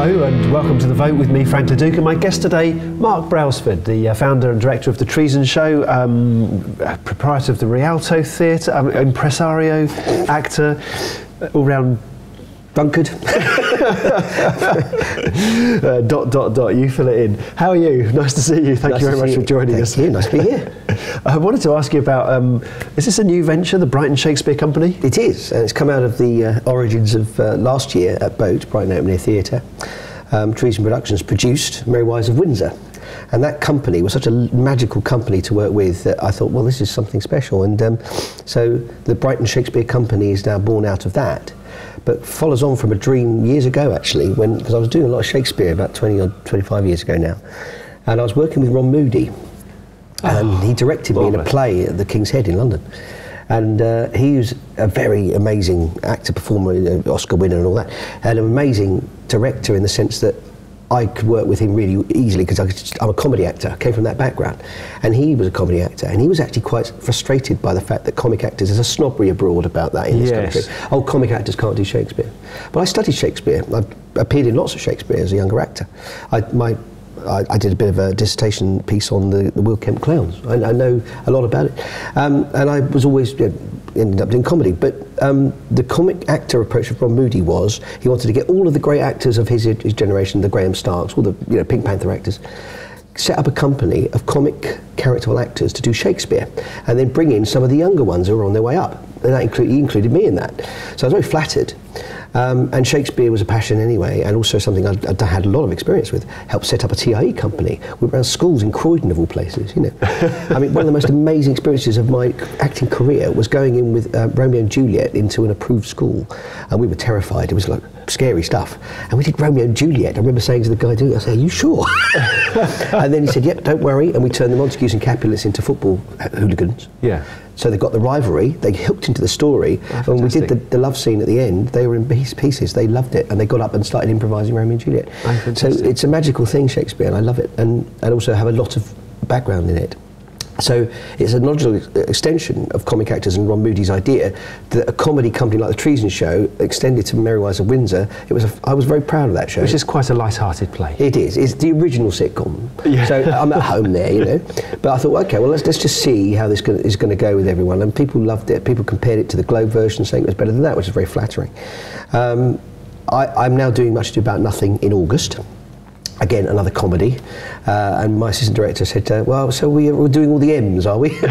Hello and welcome to The Vote with me, Frank le Duc, and my guest today, Mark Brailsford, the uh, founder and director of The Treason Show, um, proprietor of the Rialto Theatre, um, impresario, actor, all-round drunkard. uh, dot, dot, dot, you fill it in. How are you? Nice to see you. Thank Nice you very much for joining Thank us. you. Nice to be here. I wanted to ask you about, um, is this a new venture, the Brighton Shakespeare Company? It is, and it's come out of the uh, origins of uh, last year at Boat, Brighton Open Air Theatre. Um, Treason Productions produced Merry Wives of Windsor. And that company was such a magical company to work with that I thought, well, this is something special. And um, so the Brighton Shakespeare Company is now born out of that, but follows on from a dream years ago, actually, when because I was doing a lot of Shakespeare about 20 or 25 years ago now. And I was working with Ron Moody, and he directed me in a play at the King's Head in London. And uh, he was a very amazing actor, performer, uh, Oscar winner, and all that. And an amazing director in the sense that I could work with him really easily because I'm a comedy actor, I came from that background. And he was a comedy actor, and he was actually quite frustrated by the fact that comic actors, there's a snobbery abroad about that in this Yes. country. Oh, comic actors can't do Shakespeare. But I studied Shakespeare. I appeared in lots of Shakespeare as a younger actor. I, my, I, I did a bit of a dissertation piece on the, the Will Kemp clowns. I, I know a lot about it. Um, and I was always you know, ended up doing comedy. But um, the comic actor approach of Ron Moody was he wanted to get all of the great actors of his, his generation, the Graham Starks, all the you know, Pink Panther actors, set up a company of comic character actors to do Shakespeare, and then bring in some of the younger ones who were on their way up. And that include, he included me in that. So I was very flattered. Um, and Shakespeare was a passion anyway, and also something I'd, I'd had a lot of experience with. Helped set up a TIE company. We ran schools in Croydon, of all places. You know, I mean, one of the most amazing experiences of my acting career was going in with uh, Romeo and Juliet into an approved school, and we were terrified. It was like scary stuff. And we did Romeo and Juliet. I remember saying to the guy doing it, I said, "Are you sure?" and then he said, "Yep, don't worry." And we turned the Montagues and Capulets into football uh, hooligans. Yeah. So they got the rivalry, they hooked into the story. Oh, and when we did the, the love scene at the end, they were in pieces. They loved it, and they got up and started improvising Romeo and Juliet. Oh, so it's a magical thing, Shakespeare, and I love it, and, and also have a lot of background in it. So it's a logical extension of comic actors and Ron Moody's idea that a comedy company like the Treason Show extended to Merry Wives of Windsor. It was a, I was very proud of that show. Which is quite a light-hearted play. It is. It's the original sitcom. Yeah. So I'm at home there, you know. But I thought, okay, well, let's, let's just see how this is going to go with everyone. And people loved it. People compared it to the Globe version, saying it was better than that, which is very flattering. Um, I, I'm now doing Much Ado About Nothing in August. Again, another comedy. Uh, and my assistant director said, uh, well, so we, we're doing all the M's, are we?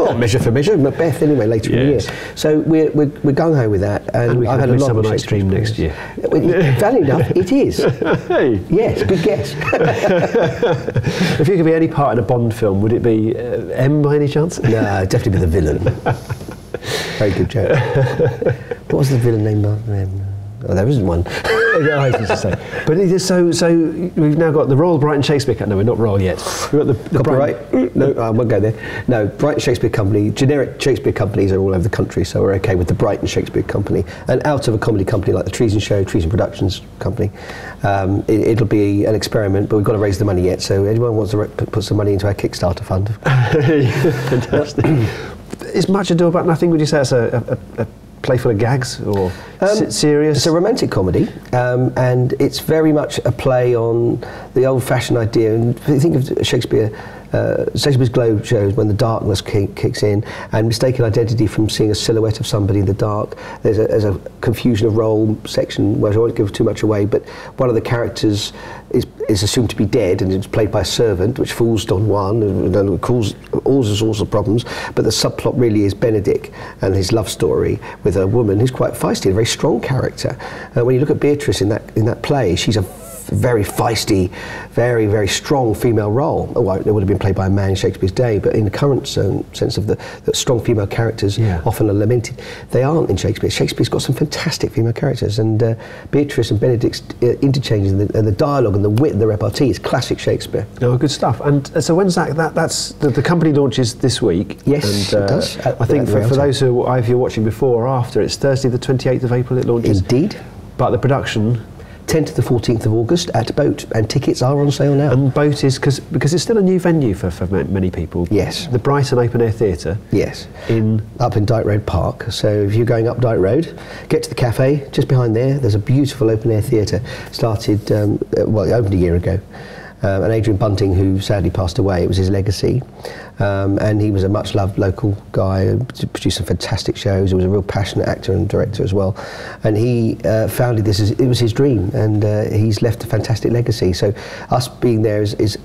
Well, measure for measure, Macbeth anyway, later in the year. So we're, we're, we're gung-ho with that. And, And we I've had a lot of Night's Dream next year. Funny enough, it is. Hey, Yes, good guess. if you could be any part in a Bond film, would it be uh, M by any chance? no, definitely be the villain. Very good joke. what was the villain name? Um, oh, there isn't one. I was to. But it is so, so we've now got the Royal Brighton Shakespeare Company. No, we're not Royal yet. We've got the, the Copyright? Brighton- No, I won't go there. No, Brighton Shakespeare Company, generic Shakespeare companies are all over the country, so we're okay with the Brighton Shakespeare Company. And out of a comedy company like the Treason Show, Treason Productions Company, um, it, it'll be an experiment, but we've got to raise the money yet, so anyone wants to re- put put some money into our Kickstarter fund, Fantastic. is much ado about nothing? Would you say it's a, a, a play full of gags or se- serious? It's a romantic comedy, um, and it's very much a play on the old-fashioned idea. And if you think of Shakespeare, uh, Shakespeare's Globe shows when the darkness kick, kicks in, and mistaken identity from seeing a silhouette of somebody in the dark. There's a, there's a confusion of role section where I won't give too much away, but one of the characters is, is assumed to be dead, and it's played by a servant, which fools Don Juan and, and causes all sorts of problems. But the subplot really is Benedick and his love story with a woman who's quite feisty, a very strong character. Uh, when you look at Beatrice in that in that play, she's a very feisty, very very strong female role. Oh, well, it would have been played by a man in Shakespeare's day, but in the current um, sense of the, the strong female characters Yeah. often are lamented. They aren't in Shakespeare. Shakespeare's got some fantastic female characters, and uh, Beatrice and Benedick's uh, interchanges and the, and the dialogue and the wit and the repartee is classic Shakespeare. Oh, good stuff. And uh, so when's that? that that's the, the company launches this week. Yes, and, it does, I think for, for those who either you're watching before or after, it's Thursday the 28th of April it launches. Indeed. But the production 10th to the 14th of August at Boat, and tickets are on sale now. And Boat is cause, because it's still a new venue for, for many people. Yes. The Brighton Open Air Theatre. yes. In Up in Dyke Road Park. So if you're going up Dyke Road, get to the cafe just behind there. There's a beautiful open air theatre. Started, um, uh, well, it opened a year ago. Um, and Adrian Bunting, who sadly passed away, it was his legacy. Um, and he was a much loved local guy, produced some fantastic shows. He was a real passionate actor and director as well. And he uh, founded this, as, it was his dream, and uh, he's left a fantastic legacy. So us being there is, is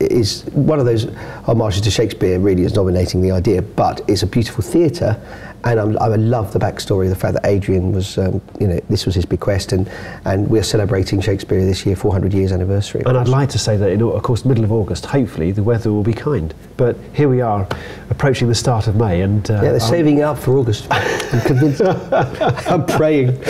is one of those homages to Shakespeare really is dominating the idea, but it's a beautiful theatre and I'm, I love the backstory, the fact that Adrian was, um, you know, this was his bequest and, and we're celebrating Shakespeare this year, 400 years anniversary. And I'd like to say that, in, of course, middle of August, hopefully the weather will be kind. But here we are, approaching the start of May, and uh, yeah, they're I'm- saving up for August. I'm convinced. I'm praying.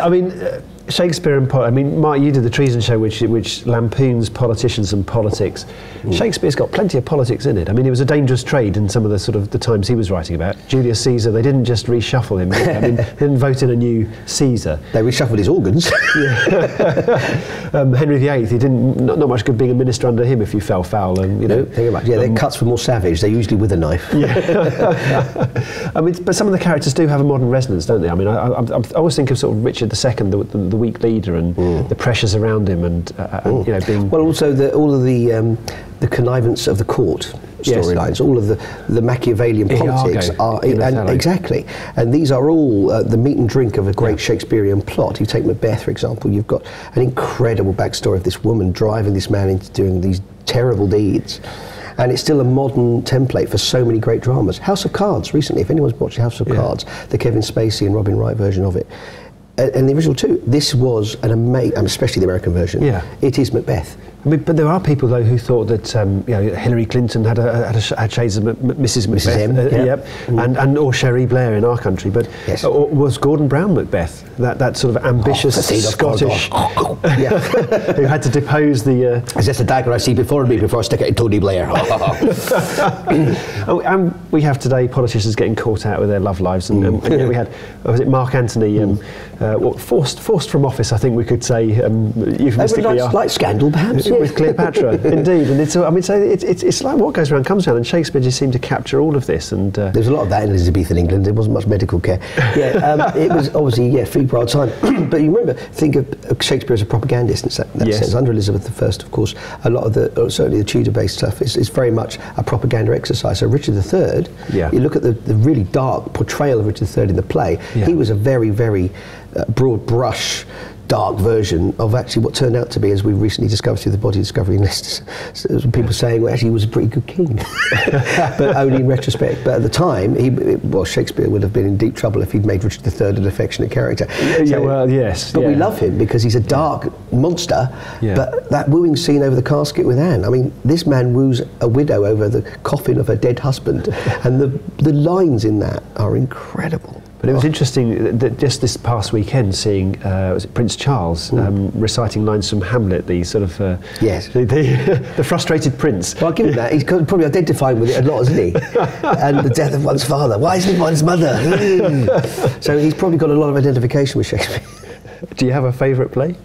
I mean, uh, Shakespeare and I mean, Mark, you did the Treason Show, which which lampoons politicians and politics. Shakespeare's got plenty of politics in it. I mean, it was a dangerous trade in some of the sort of the times he was writing about. Julius Caesar, they didn't just reshuffle him. I mean, they didn't vote in a new Caesar. They reshuffled his organs. Um, Henry VIII, he didn't not, not much good being a minister under him if you fell foul. And you know, Think about. Yeah, their cuts were more savage. They're usually with a knife. I mean, but some of the characters do have a modern resonance, don't they? I mean, I, I, I always think of sort of Richard II, the, the, the weak leader, and the pressures around him, and, uh, and you know, being Well, also the, all of the um, the connivance of the court Yes. storylines, all of the, the Machiavellian Iago politics are and, exactly, and these are all uh, the meat and drink of a great Shakespearean plot. You take Macbeth, for example, you've got an incredible backstory of this woman driving this man into doing these terrible deeds. And it's still a modern template for so many great dramas. House of Cards, recently, if anyone's watched House of Yeah. Cards, the Kevin Spacey and Robin Wright version of it, and the original too, this was an amazing, especially the American version. Yeah. It is Macbeth. I mean, but there are people though who thought that um, you know Hillary Clinton had a, had, a, sh- had shades of M- Mrs. Macbeth, M, uh, yeah. yep, and, and or Cherie Blair in our country, but Yes. or was Gordon Brown Macbeth that, that sort of ambitious Cathedral Scottish who had to depose the. Uh, Is this the dagger I see before me before I stick it in Tony Blair? oh, and we have today politicians getting caught out with their love lives, and, um, and yet we had uh, was it Mark Antony um, uh, what, forced forced from office, I think we could say um, euphemistically. like, uh, like scandal, perhaps. With Cleopatra, indeed, and it's I mean, so it's, it's it's like what goes around comes around, and Shakespeare just seemed to capture all of this, and uh, There's a lot of that in Elizabethan England. There wasn't much medical care. Yeah, um, it was obviously yeah free for time. but you remember, think of of Shakespeare as a propagandist in that, that Yes. sense. Under Elizabeth I, of course, a lot of the certainly the Tudor-based stuff is, is very much a propaganda exercise. So Richard III, Yeah. you look at the, the really dark portrayal of Richard III in the play. Yeah. He was a very very uh, broad brush. Dark version of actually what turned out to be, as we recently discovered through the body discovery list, people saying, well, actually, he was a pretty good king, but only in retrospect. But at the time, he, well, Shakespeare would have been in deep trouble if he'd made Richard III an affectionate character. yeah, well, yes, But we love him because he's a dark monster. Yeah. But that wooing scene over the casket with Anne, I mean, this man woos a widow over the coffin of her dead husband, and the the lines in that are incredible. But it was interesting that just this past weekend seeing uh, was it Prince Charles um, reciting lines from Hamlet, the sort of uh, Yes. the, the, the frustrated prince. Well, I'll give him that. He's probably identifying with it a lot, isn't he? and the death of one's father. Why isn't it one's mother? Mm. so he's probably got a lot of identification with Shakespeare. Do you have a favourite play?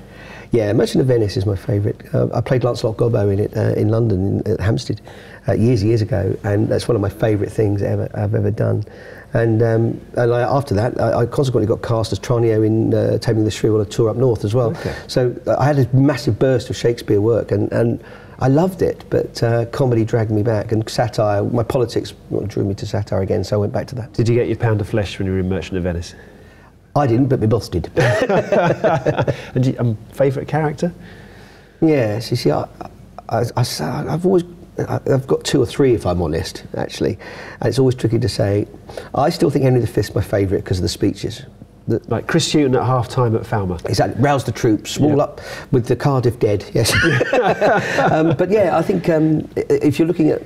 Yeah, Merchant of Venice is my favourite. Uh, I played Lancelot Gobbo in it uh, in London, in, at Hampstead, uh, years years ago, and that's one of my favourite things ever I've ever done. And um, and I, after that, I, I consequently got cast as Tranio in uh, Taming the Shrew on a tour up north as well. Okay. So uh, I had a massive burst of Shakespeare work, and, and I loved it. But uh, comedy dragged me back, and satire, my politics drew me to satire again. So I went back to that. Did you get your pound of flesh when you were in Merchant of Venice? I didn't, but my boss did. and you, um, favourite character? Yes, you see, I, I, I, have always, I've got two or three if I'm honest, actually. And it's always tricky to say. I still think Henry V is my favourite because of the speeches. The, Like Chris Hughton at half time at Falmer. Exactly, rouse the troops, wall Yeah. up with the Cardiff dead, yes. um, but yeah, I think um, if you're looking at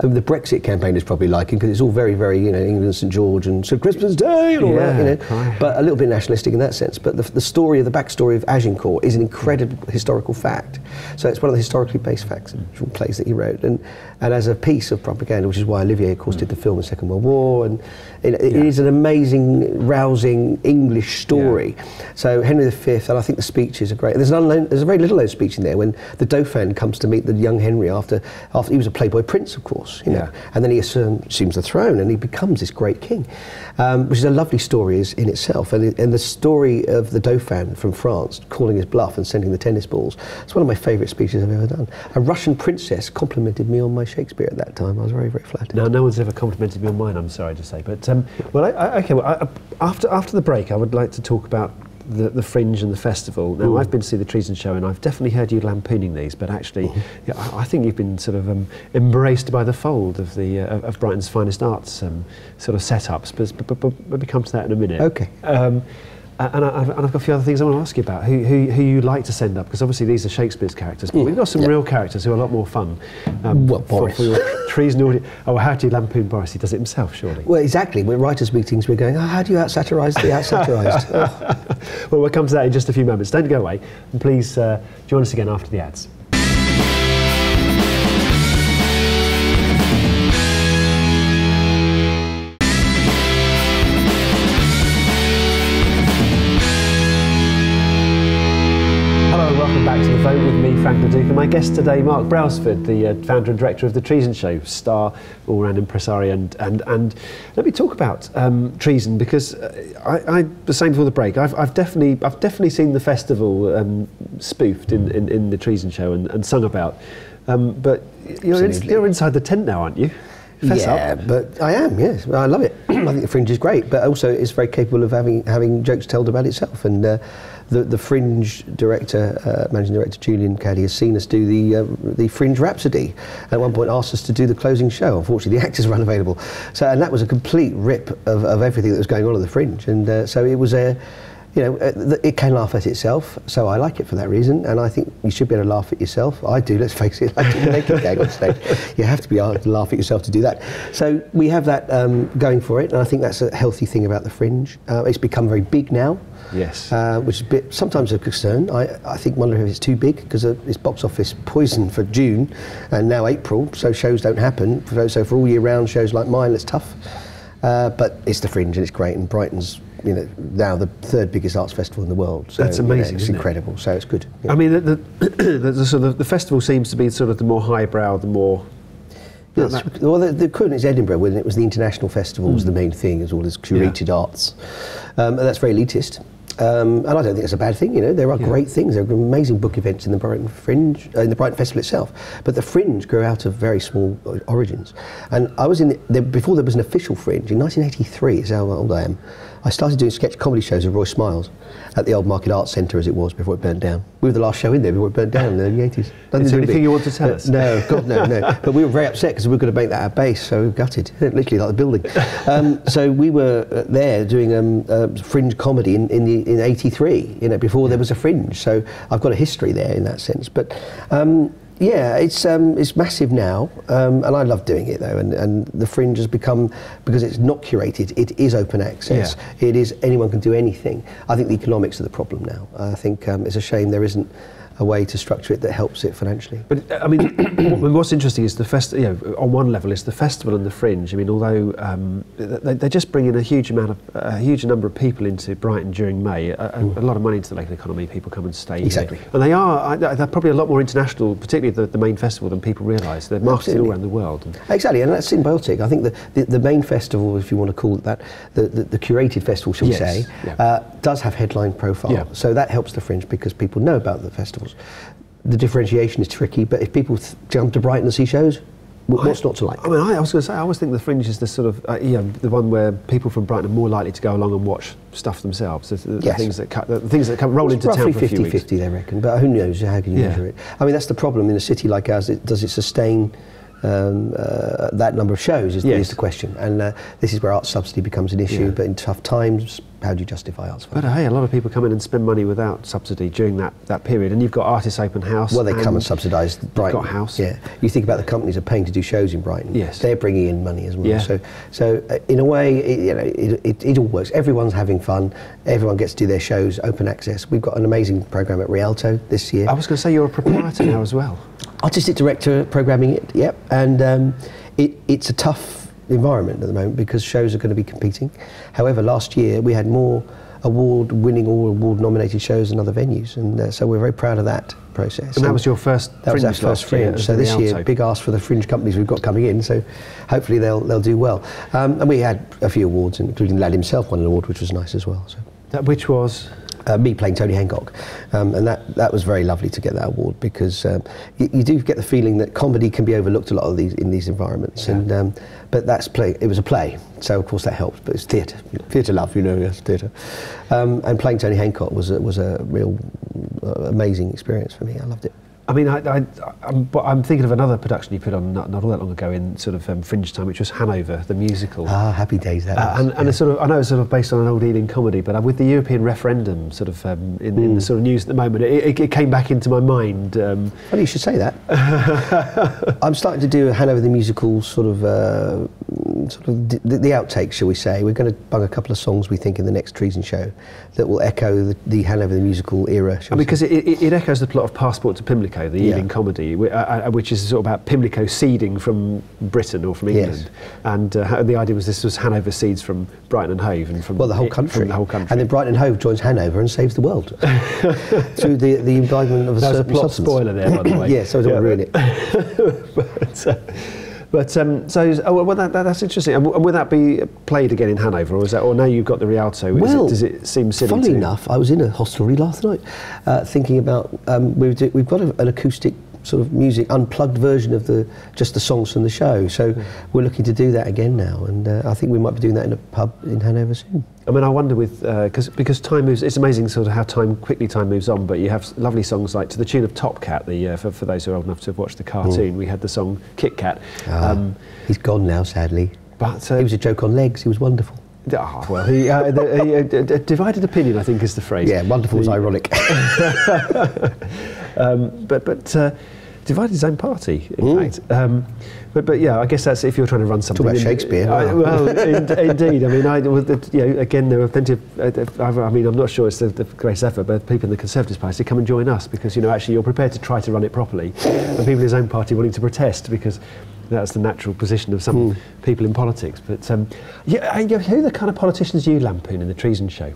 the Brexit campaign is probably liking because it's all very, very, you know, England, St George, and so Christmas Day and all Yeah, that, you know, but a little bit nationalistic in that sense. But the, the story of the backstory of Agincourt is an incredible historical fact. So it's one of the historically based facts from plays that he wrote, and and as a piece of propaganda, which is why Olivier, of course, hmm. did the film in the Second World War, and it, it Yeah. is an amazing, rousing English story. So Henry V, and I think the speeches are great. There's an unknown, there's a very little known speech in there when the Dauphin comes to meet the young Henry after after he was a Playboy prince, of course, you know, Yeah. and then he assumes, the throne and he becomes this great king, um, which is a lovely story is, in itself. And, it- and the story of the Dauphin from France calling his bluff and sending the tennis balls, it's one of my favourite speeches I've ever done. A Russian princess complimented me on my Shakespeare at that time. I was very, very flattered. No, no one's ever complimented me on mine. I'm sorry to say, but um, well, I, I, okay. Well, I- after after the break, I would like to talk about the, the Fringe and the festival. Now, I've been to see the Treason Show, and I've definitely heard you lampooning these, but actually, yeah, I, I think you've been sort of um, embraced by the fold of the uh, of Brighton's finest arts um, sort of setups. But, but, but, but maybe come to that in a minute. Okay. Um, and, I, and I've got a few other things I want to ask you about. Who, who, who you like to send up? Because obviously these are Shakespeare's characters, but we've got some real characters who are a lot more fun. Um, Well, Boris. for your treason audience. Oh, how do you lampoon Boris? He does it himself, surely. Well, exactly. We're writers' meetings. We're going. Oh, how do you out satirise the out satirised? well, we'll come to that in just a few moments. Don't go away. And please uh, join us again after the ads. Frank my guest today, Mark Brailsford, the uh, founder and director of The Treason Show, star, all-round impresario, and, and, and let me talk about um, treason because uh, I, I was saying before the break, I've, I've, definitely, I've definitely seen the festival um, spoofed in, in, in The Treason Show and, and sung about, um, but you're, in, you're inside the tent now, aren't you? Fess yeah, up. but I am. Yes, I love it. I think the Fringe is great, but also it's very capable of having having jokes told about itself. And uh, the the Fringe director, uh, managing director Julian Caddy, has seen us do the uh, the Fringe Rhapsody. At one point, asked us to do the closing show. Unfortunately, the actors were unavailable. So, and that was a complete rip of, of everything that was going on at the Fringe. And uh, so it was a. You know, uh, it can laugh at itself, so I like it for that reason, and I think you should be able to laugh at yourself. I do, let's face it, I do gag on stage. You have to be able to laugh at yourself to do that. So we have that um, going for it, and I think that's a healthy thing about the Fringe. Uh, it's become very big now, Yes. uh, which is a bit, sometimes a concern. I, I think wonder if it's too big because it's box office poison for June and now April, so shows don't happen. So, for all year round shows like mine, it's tough. Uh, but it's the Fringe and it's great, and Brighton's you know now the third biggest arts festival in the world. So, That's you know, amazing, it's isn't it? incredible. So it's good. yeah. I mean, the, the, the, the, sort of, the festival seems to be sort of the more highbrow, the more. Yes, that- well, the, the equivalent is Edinburgh, when it was the international festival Hmm. was the main thing, as all this curated arts, um, and that's very elitist. Um, and I don't think it's a bad thing. You know, there are Yeah. great things. There are amazing book events in the Brighton Fringe, uh, in the Brighton Festival itself. But the Fringe grew out of very small origins. And I was in the, there, before there was an official Fringe in 1983. Is how old I am. I started doing sketch comedy shows with Roy Smiles at the Old Market Arts Centre as it was before it burnt down. We were the last show in there before it burnt down in the early 80s. Nothing Is there anything you want to tell Uh, us? No, God, no, no. But we were very upset because we were going to make that our base, so we were gutted, literally like the building. Um, so we were uh, there doing um, uh, fringe comedy in, in, the, in 83, you know, before there was a fringe. So I've got a history there in that sense. But um, yeah, it's, um, it's massive now, um, and I love doing it though. And, and the fringe has become, because it's not curated, it is open access. Yeah. It is anyone can do anything. I think the economics are the problem now. I think um, it's a shame there isn't a way to structure it that helps it financially. But uh, I mean, what's interesting is the fest. You know, on one level, it's the festival and the fringe. I mean, although um, they, they just bring in a huge amount of a huge number of people into Brighton during May, a, a, a lot of money into the local economy. People come and stay. here. Exactly. and they are they're probably a lot more international, particularly the, the main festival, than people realise. They're marketed all around the world. Exactly, and that's symbiotic. I think the, the, the main festival, if you want to call it that, the, the, the curated festival, shall we Yes, say, yeah. uh, does have headline profile. Yeah. So that helps the fringe because people know about the festivals. The differentiation is tricky, but if people th- come to Brighton to see shows, wh- what's not to like? I mean, I, was going to say, I always think the fringe is the sort of, uh, you know, the one where people from Brighton are more likely to go along and watch stuff themselves. The, the Yes. things that cut, the things that come roll into roughly town for a few 50 weeks. 50, they reckon, but who knows? How can you Yeah. measure it? I mean, that's the problem in a city like ours. It, does it sustain um, uh, that number of shows is, Yes. is the question. And uh, this is where arts subsidy becomes an issue. Yeah. But in tough times, how do you justify arts But funding? uh, hey, a lot of people come in and spend money without subsidy during that, that period. And you've got Artists Open House. Well, they come and subsidise Brighton. got House. Yeah, you think about the companies are paying to do shows in Brighton. Yes. they're bringing in money as well. Yeah. So, so uh, in a way, it, you know, it, it, it all works. Everyone's having fun. Everyone gets to do their shows, open access. We've got an amazing program at Rialto this year. I was going to say you're a proprietor now as well. Artistic director programming it. Yep, and um, it, it's a tough environment at the moment because shows are going to be competing. However, last year we had more award-winning or award-nominated shows than other venues, and uh, so we're very proud of that process. And that was your first That was our Fringe first last year, fringe. So this year, big ask for the fringe companies we've got coming in. So hopefully they'll they'll do well. Um, and we had a few awards, including the Lad himself won an award, which was nice as well. So That, which was. Uh, me playing Tony Hancock, um, and that, that was very lovely to get that award because um, you, you do get the feeling that comedy can be overlooked a lot of these in these environments, and um, but that's play. It was a play, so of course that helps. But it's theatre, theatre love, you know, yes, theatre. Um, and playing Tony Hancock was a, was a real uh, amazing experience for me. I loved it. I mean, I, I, I'm, I'm thinking of another production you put on not, not all that long ago in sort of um, Fringe time, which was Hanover, the musical. Ah, happy days that. Uh, was, and, and yeah. it's sort of, I know it's sort of based on an old Ealing comedy, but uh, with the European referendum sort of um, in, in Mm. the sort of news at the moment, it, it, it came back into my mind. Um, Funny you should say that. I'm starting to do a Hanover the Musical sort of, uh, sort of the, the outtakes, shall we say. We're going to bung a couple of songs we think in the next Treason show that will echo the, the Hanover the Musical era. because say. it, it, it echoes the plot of Passport to Pimlico, the Yeah. Ealing comedy, whi- uh, uh, which is sort of about Pimlico seeding from Britain or from Yes. England. And uh, the idea was this was Hanover seeds from Brighton and Hove and from well, the whole country. From the whole country. And then Brighton and Hove joins Hanover and saves the world through the, the of a That was a certain plot substance. spoiler there, by the way. yeah, so I don't to ruin it. but, uh, but um, so oh, well, that, that, that's interesting. And, and will that be played again in Hanover, or is that, or now you've got the Rialto? Well, it, does it seem silly? Funnily enough, I was in a hostelry last night uh, thinking about um, we've, we've got a, an acoustic sort of music unplugged version of the just the songs from the show. So Hmm. we're looking to do that again now, and uh, I think we might be doing that in a pub in Hanover soon. I mean, I wonder with because because time moves. It's amazing sort of how time quickly time moves on. But you have lovely songs like to the tune of Top Cat. The uh, for, for those who are old enough to have watched the cartoon, we had the song Kit Kat. Ah, Um, he's gone now, sadly. but uh, He was a joke on legs. He was wonderful. ah, well, he, uh, the, he, uh, divided opinion, I think, is the phrase. Yeah, wonderful was The- ironic. Um, but but uh, divided his own party, in Mm. fact. Um, but but yeah, I guess that's if you're trying to run something. Talk about Shakespeare, I, well, in, indeed. I mean, I, well, the, you know, again, there were plenty of. Uh, I mean, I'm not sure it's the, the greatest effort, but people in the Conservative Party come and join us because you know actually you're prepared to try to run it properly, and people in his own party willing to protest because. That's the natural position of some Hmm. people in politics. But um, yeah, yeah, who are the kind of politicians you lampoon in the Treason Show?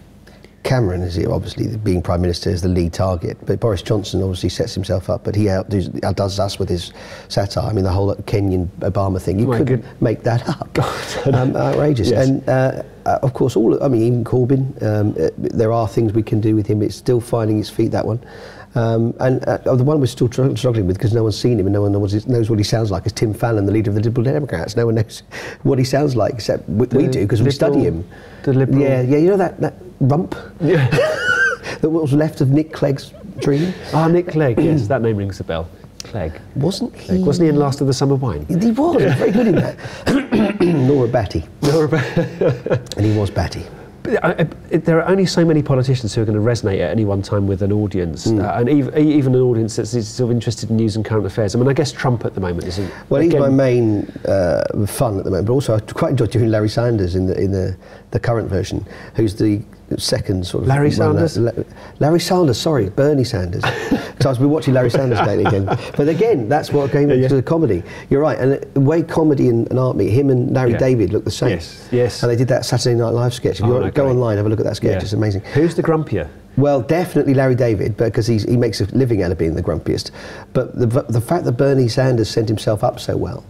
Cameron is obviously being prime minister is the lead target, but Boris Johnson obviously sets himself up, but he outdoes, outdoes us with his satire. I mean, the whole Kenyan Obama thing, you My couldn't good- make that up. um, outrageous. Yes. And uh, uh, of course, all I mean, even Corbyn, um, uh, there are things we can do with him. It's still finding his feet. That one. Um, and uh, the one we're still tr- struggling with because no one's seen him and no one knows, knows what he sounds like is Tim Farron, the leader of the Liberal Democrats. No one knows what he sounds like except we, we do because we study him. the Liberal- Yeah, yeah. You know that, that rump Yeah. that was left of Nick Clegg's dream. Ah, Nick Clegg, yes, that name rings a bell. Clegg. Wasn't Clegg. he? Wasn't he in Last of the Summer Wine? He was. He was very good in that. Nora Batty, and he was Batty. Uh, uh, there are only so many politicians who are going to resonate at any one time with an audience, Hmm. uh, and even, even an audience that's sort of interested in news and current affairs. I mean, I guess Trump at the moment isn't. Well, he's my main uh, fun at the moment, but also I quite enjoyed doing Larry Sanders in the in the, the current version, who's the second sort of Larry Sanders? La- Larry Sanders, sorry, Bernie Sanders. Because I was watching Larry Sanders lately again. But again, that's what came Yeah, into yeah. the comedy. You're right, and the way comedy and, and art meet, him and Larry Yeah. David look the same. Yes, yes. And they did that Saturday Night Live sketch. If Oh, you no, want to go great. online, have a look at that sketch. It's amazing. Who's the grumpier? Well, definitely Larry David, because he's, he makes a living out of being the grumpiest. But the, the fact that Bernie Sanders sent himself up so well.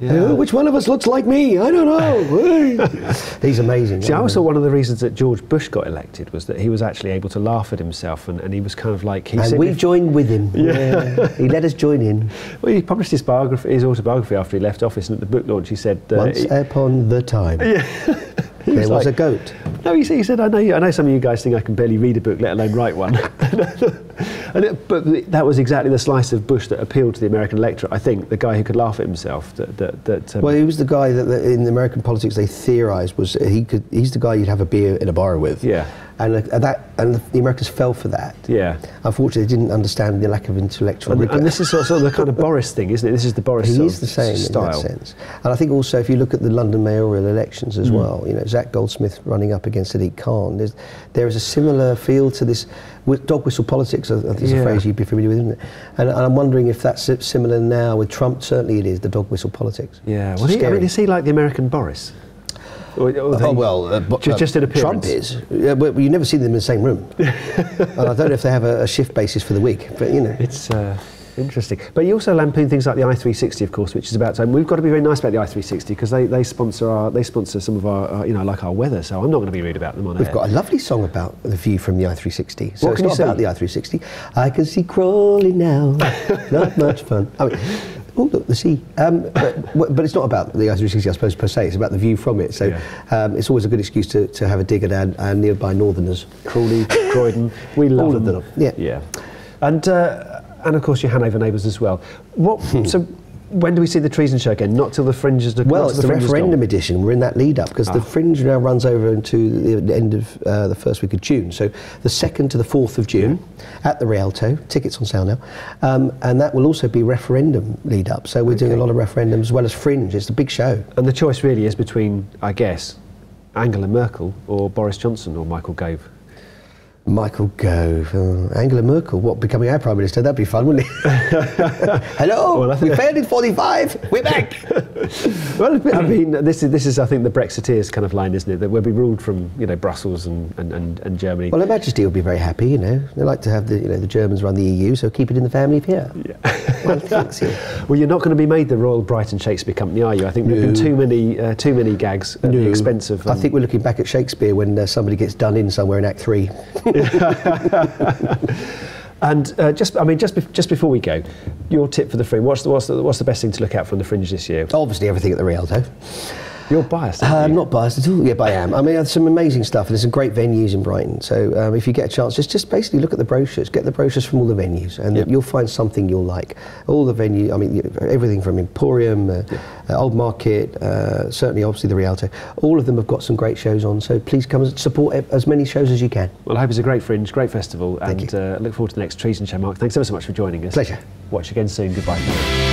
Yeah. "Oh, which one of us looks like me? I don't know. he's amazing. See, I thought one of the reasons that George Bush got elected was that he was actually able to laugh at himself, and, and he was kind of like he and said we joined with him. Yeah. he let us join in. Well, he published his biography, his autobiography after he left office, and at the book launch he said, uh, Once he- upon the time, he there was like- a goat. No, he said, he said, I know, you, I know some of you guys think I can barely read a book, let alone write one. and it, but that was exactly the slice of Bush that appealed to the American electorate. I think the guy who could laugh at himself. That, that, that um, Well, he was the guy that, that in American politics they theorised was he could. He's the guy you'd have a beer in a bar with. Yeah. And uh, that and the Americans fell for that. Yeah. Unfortunately, they didn't understand the lack of intellectual and, rigor. and this is sort of the kind of Boris thing, isn't it? This is the Boris He is the same style. in that sense. And I think also if you look at the London mayoral elections Mm. as well, you know, Zac Goldsmith running up against Sadiq Khan, there's, there is a similar feel to this dog whistle politics, I think is Yeah. a phrase you'd be familiar with, isn't it? And, and I'm wondering if that's similar now with Trump. Certainly it is, the dog whistle politics. Yeah. Well, he, I mean, is he like the American Boris? Oh well, uh, but, just, uh, just in appearance. Trump is. Yeah, well, you never see them in the same room. and I don't know if they have a, a shift basis for the week, but you know. It's uh, interesting. But you also lampoon things like the i360, of course, which is about time. We've got to be very nice about the i360 because they, they sponsor our they sponsor some of our uh, you know like our weather. So I'm not going to be rude about them on We've air. got a lovely song about the view from the i360. So What it's can you not sing? about the i360. I can see Crawley now. not much fun. I mean, oh look, the sea. Um, but, but it's not about the i360, I suppose per se. It's about the view from it. So Yeah. um, it's always a good excuse to, to have a dig at our, our nearby northerners. Crawley, Croydon, we love All of them, yeah. yeah. And uh, and of course your Hanover neighbours as well. What? so when do we see the Treason Show again? Not till the Fringe is Well, not it's till the referendum edition. We're in that lead up because Ah. the Fringe now runs over into the end of uh, the first week of June. So the 2nd to the 4th of June at the Rialto. Tickets on sale now. Um, and that will also be referendum lead up. So we're doing a lot of referendums as well as Fringe. It's a big show. And the choice really is between, I guess, Angela Merkel or Boris Johnson or Michael Gove. Michael Gove, uh, Angela Merkel, what, becoming our Prime Minister? That'd be fun, wouldn't it? Hello, Well, we failed in 45, we're back. Well, I mean, this is, this is, I think, the Brexiteers kind of line, isn't it? That we'll be ruled from, you know, Brussels and, and, and, and Germany. well, Her Majesty will be very happy, you know. They like to have the, you know, the Germans run the EU, so keep it in the family here. Yeah. well, thanks, yeah. Well, you're not going to be made the Royal Brighton Shakespeare Company, are you? I think there've been too many, uh, too many gags at the expense of. I um, think we're looking back at Shakespeare when uh, somebody gets done in somewhere in Act Three. And uh, just, I mean, just bef- just before we go, your tip for the fringe. What's the, what's the what's the best thing to look out from the fringe this year? Obviously, everything at the Rialto. You're biased. Uh, I'm not biased at all. Yeah, but I am. I mean, there's some amazing stuff, and there's some great venues in Brighton. So um, if you get a chance, just just basically look at the brochures, get the brochures from all the venues, and Yep. you'll find something you'll like. All the venue, I mean, everything from Emporium, uh, uh, Old Market, uh, certainly, obviously the Rialto. All of them have got some great shows on. So please come and support as many shows as you can. Well, I hope it's a great fringe, great festival, Thank and uh, look forward to the next Treason Show. Mark, thanks ever so much for joining us. Pleasure. Watch again soon. Goodbye.